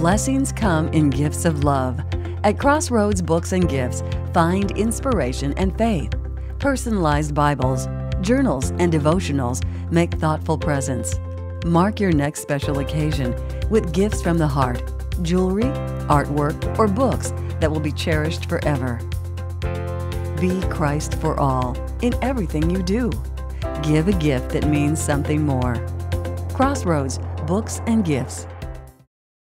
Blessings come in gifts of love. At Crossroads Books and Gifts, find inspiration and faith. Personalized Bibles, journals, and devotionals make thoughtful presents. Mark your next special occasion with gifts from the heart, jewelry, artwork, or books that will be cherished forever. Be Christ for all in everything you do. Give a gift that means something more. Crossroads Books and Gifts.